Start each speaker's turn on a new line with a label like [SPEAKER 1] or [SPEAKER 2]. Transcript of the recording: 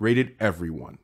[SPEAKER 1] rated everyone.